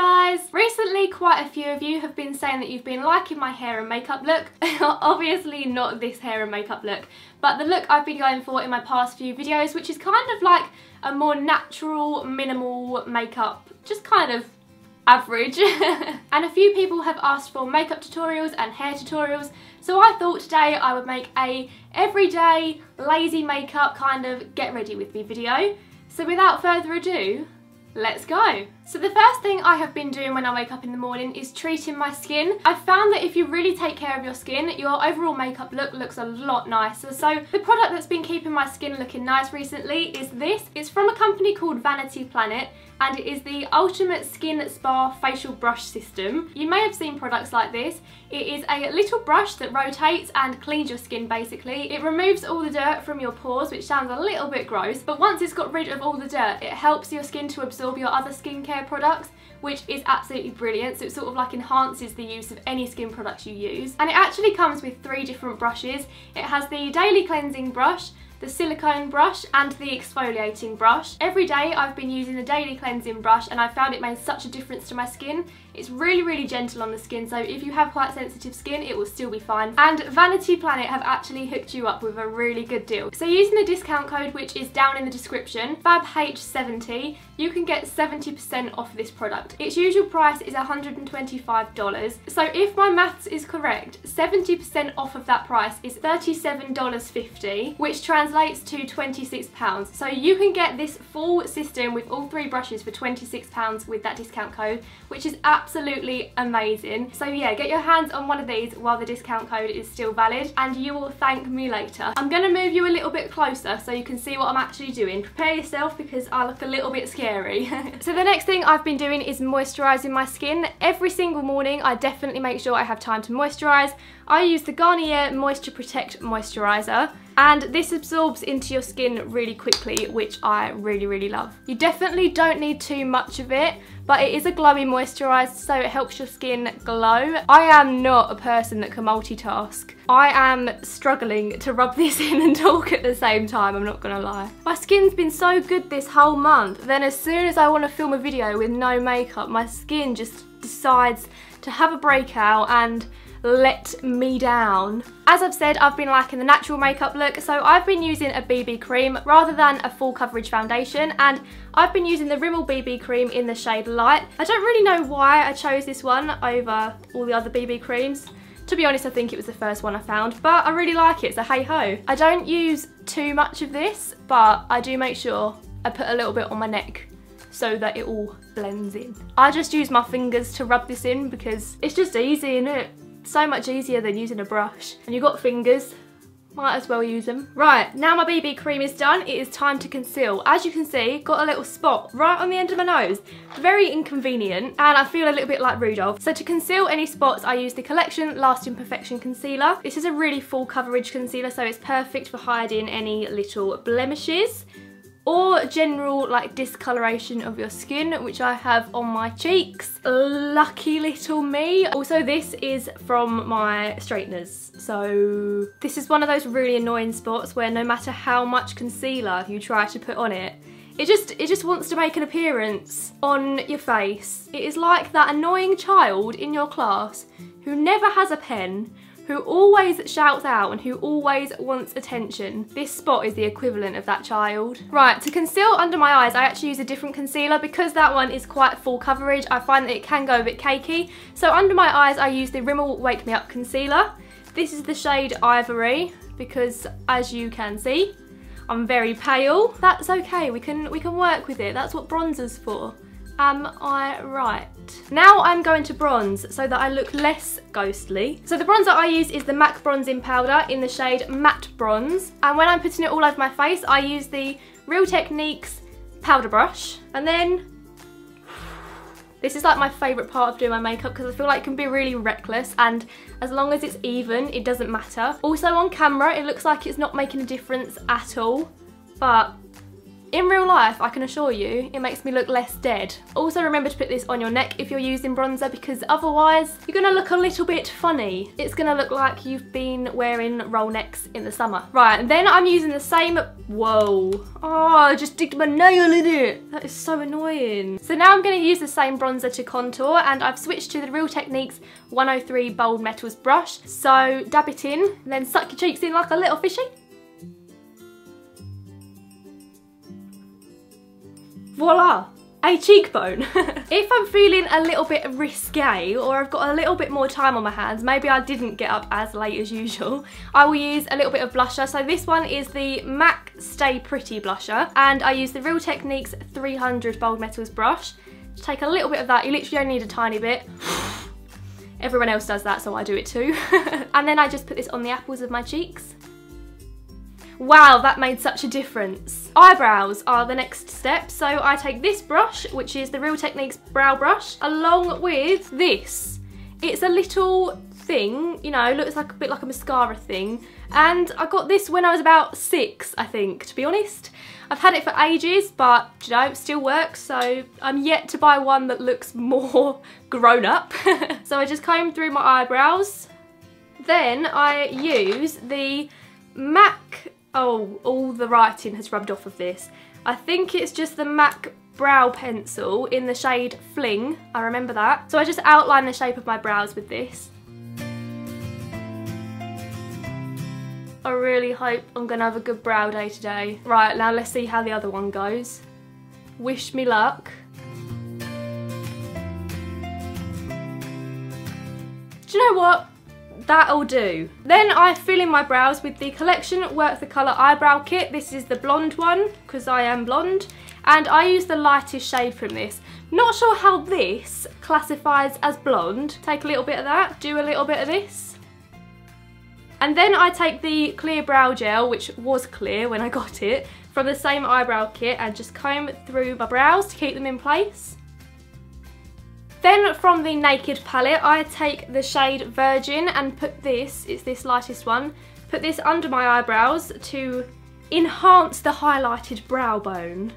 Guys! Recently quite a few of you have been saying that you've been liking my hair and makeup look. Obviously not this hair and makeup look, but the look I've been going for in my past few videos which is kind of like a more natural, minimal makeup, just kind of average. and a few people have asked for makeup tutorials and hair tutorials so I thought today I would make a everyday lazy makeup kind of get ready with me video. So without further ado, let's go. So the first thing I have been doing when I wake up in the morning is treating my skin. I've found that if you really take care of your skin, your overall makeup look looks a lot nicer. So the product that's been keeping my skin looking nice recently is this. It's from a company called Vanity Planet and it is the Ultimate Skin Spa Facial Brush System. You may have seen products like this. It is a little brush that rotates and cleans your skin basically. It removes all the dirt from your pores, which sounds a little bit gross, but once it's got rid of all the dirt, it helps your skin to absorb your other skincare products which is absolutely brilliant. So it sort of like enhances the use of any skin products you use. And it actually comes with three different brushes. It has the daily cleansing brush, the silicone brush and the exfoliating brush. Every day I've been using the daily cleansing brush and I found it made such a difference to my skin. It's really, really gentle on the skin, so if you have quite sensitive skin, it will still be fine. And Vanity Planet have actually hooked you up with a really good deal. So using the discount code, which is down in the description, FABH70, you can get 70% off this product. Its usual price is $125. So if my maths is correct, 70% off of that price is $37.50, which translates to £26. So you can get this full system with all three brushes for £26 with that discount code, which is absolutely absolutely amazing. So yeah, get your hands on one of these while the discount code is still valid and you will thank me later. I'm going to move you a little bit closer so you can see what I'm actually doing. Prepare yourself because I look a little bit scary. so the next thing I've been doing is moisturising my skin. Every single morning I definitely make sure I have time to moisturise. I use the Garnier Moisture Protect Moisturiser and this absorbs into your skin really quickly which I really really love. You definitely don't need too much of it but it is a glowy moisturiser so it helps your skin glow. I am not a person that can multitask. I am struggling to rub this in and talk at the same time, I'm not gonna lie. My skin's been so good this whole month, then as soon as I want to film a video with no makeup, my skin just decides to have a breakout and let me down. As I've said, I've been liking the natural makeup look, so I've been using a BB cream rather than a full coverage foundation, and I've been using the Rimmel BB cream in the shade Light. I don't really know why I chose this one over all the other BB creams. To be honest, I think it was the first one I found, but I really like it, so hey ho. I don't use too much of this, but I do make sure I put a little bit on my neck so that it all blends in. I just use my fingers to rub this in because it's just easy, isn't it? So much easier than using a brush. And you've got fingers, might as well use them. Right, now my BB cream is done, it is time to conceal. As you can see, got a little spot right on the end of my nose. Very inconvenient, and I feel a little bit like Rudolph. So to conceal any spots, I use the Collection Lasting Perfection Concealer. This is a really full coverage concealer, so it's perfect for hiding any little blemishes or general like discoloration of your skin which I have on my cheeks. Lucky little me. Also this is from my straighteners so this is one of those really annoying spots where no matter how much concealer you try to put on it it just it just wants to make an appearance on your face. It is like that annoying child in your class who never has a pen who always shouts out and who always wants attention. This spot is the equivalent of that child. Right, to conceal under my eyes, I actually use a different concealer because that one is quite full coverage. I find that it can go a bit cakey. So under my eyes, I use the Rimmel Wake Me Up Concealer. This is the shade Ivory because as you can see, I'm very pale. That's okay, we can, we can work with it. That's what bronzer's for. Am I right? Now I'm going to bronze so that I look less ghostly. So the bronzer I use is the MAC Bronzing Powder in the shade Matte Bronze. And when I'm putting it all over my face, I use the Real Techniques powder brush. And then this is like my favourite part of doing my makeup because I feel like it can be really reckless and as long as it's even, it doesn't matter. Also on camera, it looks like it's not making a difference at all, but In real life, I can assure you, it makes me look less dead. Also remember to put this on your neck if you're using bronzer because otherwise you're gonna look a little bit funny. It's gonna look like you've been wearing roll necks in the summer. Right, and then I'm using the same, whoa. Oh, I just digged my nail in it. That is so annoying. So now I'm gonna use the same bronzer to contour and I've switched to the Real Techniques 103 Bold Metals brush. So dab it in, then suck your cheeks in like a little fishy. Voila, a cheekbone. if I'm feeling a little bit risque or I've got a little bit more time on my hands, maybe I didn't get up as late as usual, I will use a little bit of blusher. So this one is the MAC Stay Pretty blusher and I use the Real Techniques 300 Bold Metals brush. Just take a little bit of that, you literally only need a tiny bit. Everyone else does that, so I do it too. and then I just put this on the apples of my cheeks. Wow, that made such a difference. Eyebrows are the next step. So I take this brush, which is the Real Techniques brow brush, along with this. It's a little thing, you know, looks like a bit like a mascara thing. And I got this when I was about six, I think, to be honest. I've had it for ages, but you know, it still works. So I'm yet to buy one that looks more grown up. so I just comb through my eyebrows. Then I use the MAC Oh, all the writing has rubbed off of this. I think it's just the MAC brow pencil in the shade Fling. I remember that. So I just outline the shape of my brows with this. I really hope I'm going to have a good brow day today. Right, now let's see how the other one goes. Wish me luck. Do you know what? That'll do. Then I fill in my brows with the Collection Work the Colour Eyebrow Kit. This is the blonde one, because I am blonde. And I use the lightest shade from this. Not sure how this classifies as blonde. Take a little bit of that, do a little bit of this. And then I take the clear brow gel, which was clear when I got it, from the same eyebrow kit and just comb through my brows to keep them in place. Then from the Naked palette, I take the shade Virgin and put this, it's this lightest one, put this under my eyebrows to enhance the highlighted brow bone.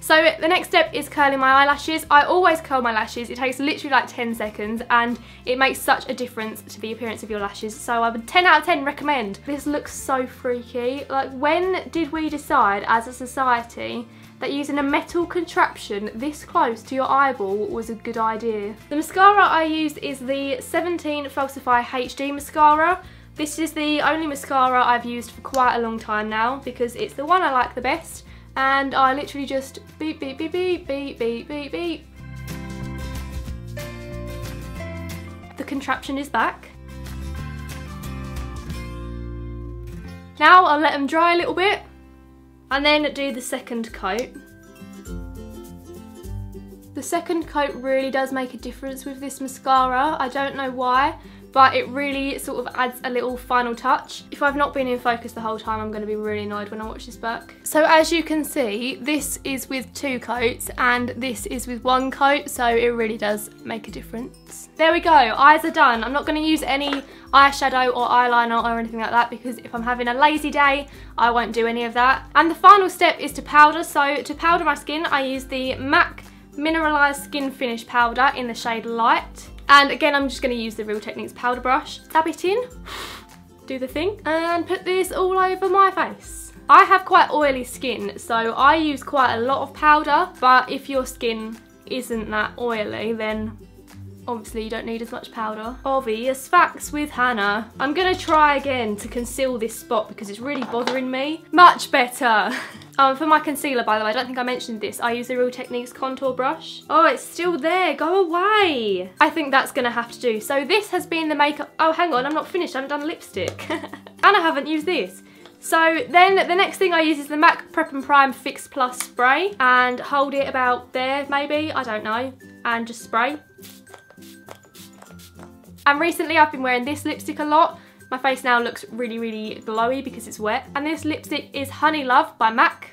So the next step is curling my eyelashes. I always curl my lashes. It takes literally like 10 seconds and it makes such a difference to the appearance of your lashes. So I would 10 out of 10 recommend. This looks so freaky. Like when did we decide as a society that using a metal contraption this close to your eyeball was a good idea. The mascara I used is the 17 Falsifeye HD mascara. This is the only mascara I've used for quite a long time now because it's the one I like the best and I literally just beep beep beep beep beep beep beep beep. The contraption is back. Now I'll let them dry a little bit and then do the second coat. The second coat really does make a difference with this mascara. I don't know why, but it really sort of adds a little final touch. If I've not been in focus the whole time, I'm gonna be really annoyed when I watch this back. So as you can see, this is with two coats and this is with one coat, so it really does make a difference. There we go, eyes are done. I'm not gonna use any eyeshadow or eyeliner or anything like that because if I'm having a lazy day, I won't do any of that. And the final step is to powder. So to powder my skin, I use the MAC Mineralized Skin Finish Powder in the shade Light. And again, I'm just gonna use the Real Techniques powder brush, dab it in, do the thing, and put this all over my face. I have quite oily skin, so I use quite a lot of powder, but if your skin isn't that oily, then Obviously you don't need as much powder. Obvious facts with Hannah. I'm gonna try again to conceal this spot because it's really bothering me. Much better. Um, for my concealer, by the way, I don't think I mentioned this. I use the Real Techniques contour brush. Oh, it's still there. Go away. I think that's going to have to do. So this has been the makeup. Oh, hang on. I'm not finished. I haven't done lipstick. and I haven't used this. So then the next thing I use is the MAC Prep and Prime Fix Plus spray and hold it about there maybe, I don't know, and just spray. And recently I've been wearing this lipstick a lot. My face now looks really, really glowy because it's wet. And this lipstick is Honey Love by MAC.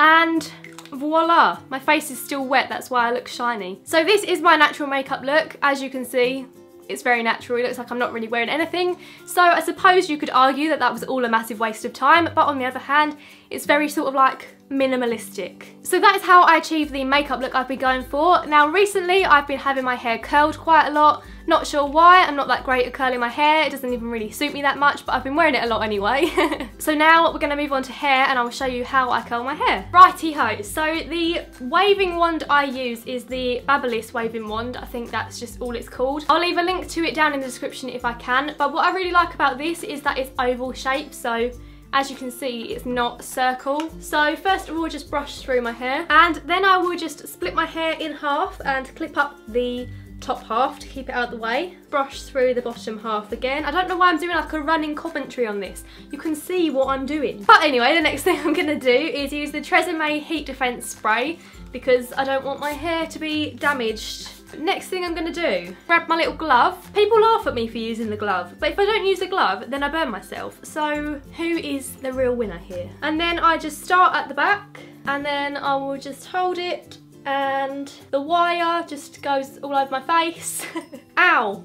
And voila, my face is still wet, that's why I look shiny. So this is my natural makeup look. As you can see, it's very natural, it looks like I'm not really wearing anything. So I suppose you could argue that that was all a massive waste of time, but on the other hand, it's very sort of like minimalistic. So that is how I achieve the makeup look I've been going for. Now recently I've been having my hair curled quite a lot. Not sure why, I'm not that great at curling my hair, it doesn't even really suit me that much, but I've been wearing it a lot anyway. so now we're going to move on to hair and I'll show you how I curl my hair. Righty ho, so the waving wand I use is the Babyliss waving wand, I think that's just all it's called. I'll leave a link to it down in the description if I can, but what I really like about this is that it's oval shape, so as you can see, it's not circle. So first of all, just brush through my hair. And then I will just split my hair in half and clip up the top half to keep it out of the way. Brush through the bottom half again. I don't know why I'm doing like a running commentary on this. You can see what I'm doing. But anyway, the next thing I'm gonna do is use the Tresemme Heat Defense Spray because I don't want my hair to be damaged Next thing I'm gonna do, grab my little glove. People laugh at me for using the glove, but if I don't use the glove, then I burn myself. So who is the real winner here? And then I just start at the back, and then I will just hold it, and the wire just goes all over my face. Ow!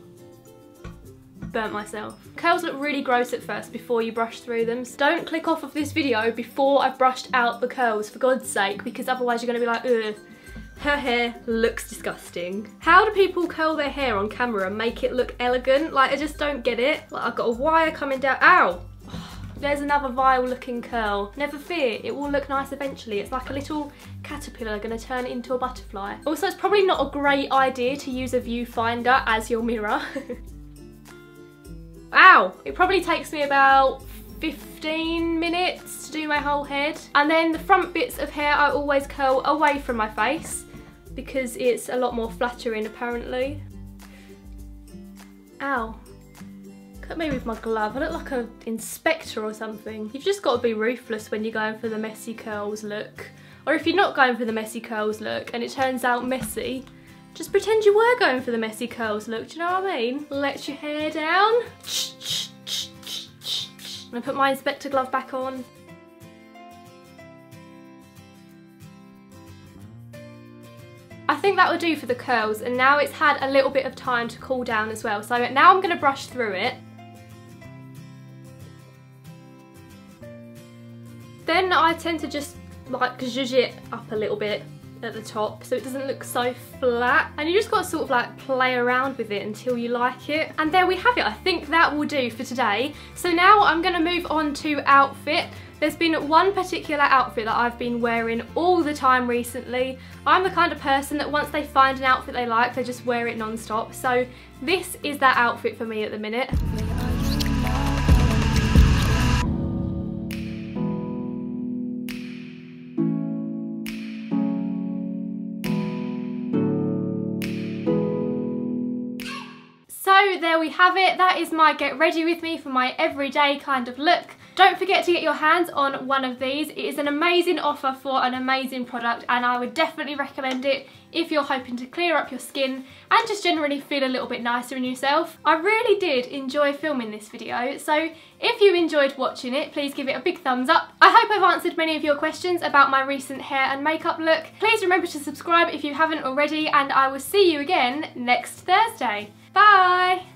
burnt myself. Curls look really gross at first before you brush through them. So don't click off of this video before I've brushed out the curls, for God's sake, because otherwise you're gonna be like, ugh. Her hair looks disgusting. How do people curl their hair on camera and make it look elegant? Like, I just don't get it. Like, I've got a wire coming down. Ow! There's another vile looking curl. Never fear, it will look nice eventually. It's like a little caterpillar gonna turn into a butterfly. Also, it's probably not a great idea to use a viewfinder as your mirror. Ow! It probably takes me about 15 minutes to do my whole head. And then the front bits of hair I always curl away from my face because it's a lot more flattering apparently. Ow. Cut me with my glove. I look like an inspector or something. You've just got to be ruthless when you're going for the messy curls look. Or if you're not going for the messy curls look and it turns out messy, just pretend you were going for the messy curls look, do you know what I mean? Let your hair down. I'm gonna put my inspector glove back on. I think that will do for the curls and now it's had a little bit of time to cool down as well. So now I'm going to brush through it. Then I tend to just like zhuzh it up a little bit at the top so it doesn't look so flat and you just got to sort of like play around with it until you like it and there we have it I think that will do for today so now I'm going to move on to outfit there's been one particular outfit that I've been wearing all the time recently. I'm the kind of person that once they find an outfit they like, they just wear it non-stop. So this is that outfit for me at the minute. There we have it. That is my get ready with me for my everyday kind of look. Don't forget to get your hands on one of these. It is an amazing offer for an amazing product and I would definitely recommend it if you're hoping to clear up your skin and just generally feel a little bit nicer in yourself. I really did enjoy filming this video, so if you enjoyed watching it, please give it a big thumbs up. I hope I've answered many of your questions about my recent hair and makeup look. Please remember to subscribe if you haven't already, and I will see you again next Thursday. Bye!